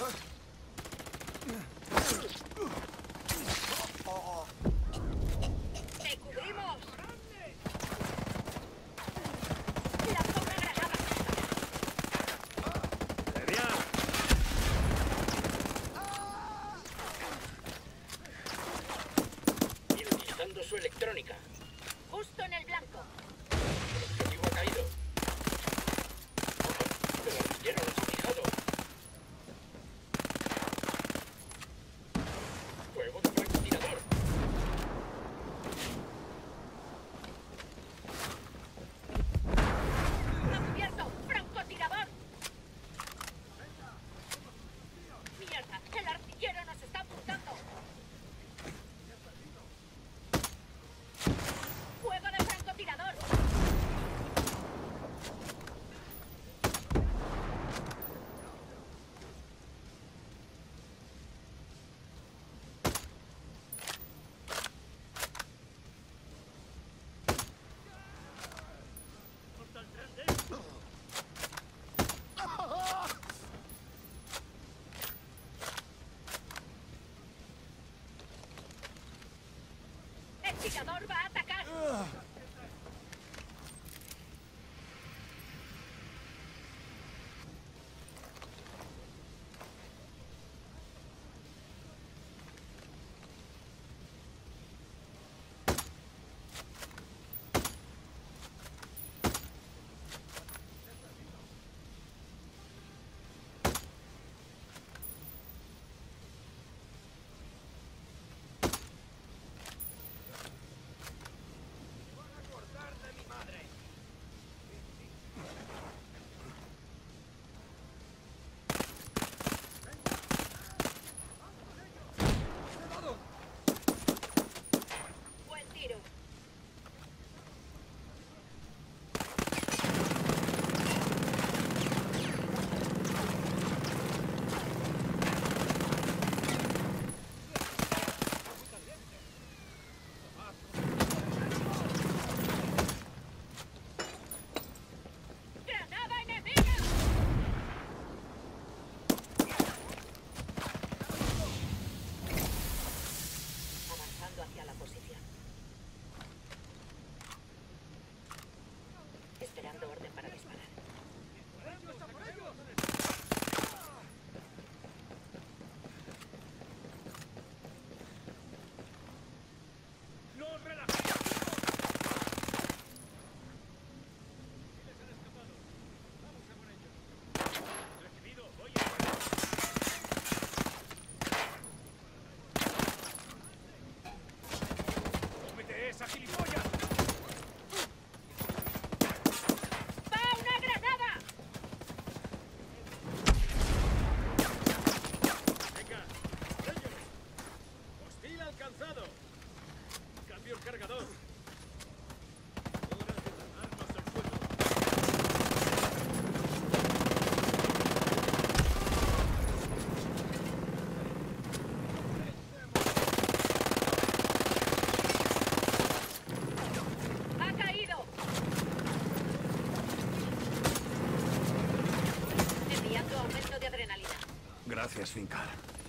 Huh? 这下倒是吧？hacia la posición. queres vingar.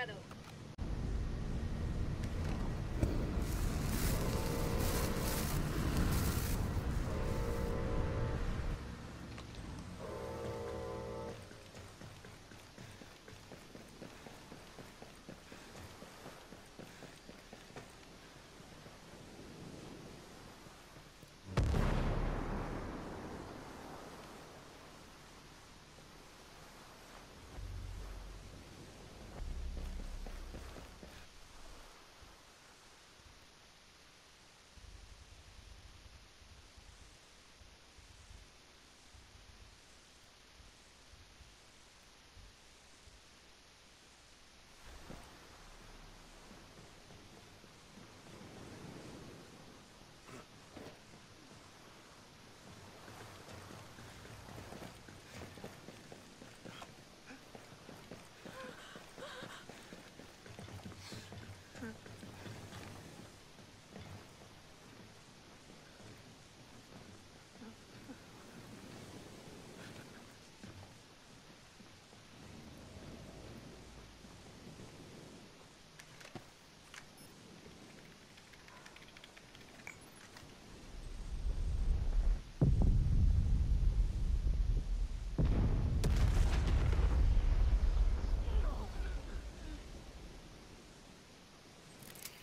Mercado.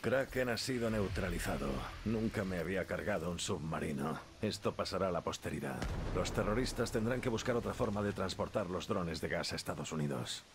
Kraken ha sido neutralizado. Nunca me había cargado un submarino. Esto pasará a la posteridad. Los terroristas tendrán que buscar otra forma de transportar los drones de gas a Estados Unidos.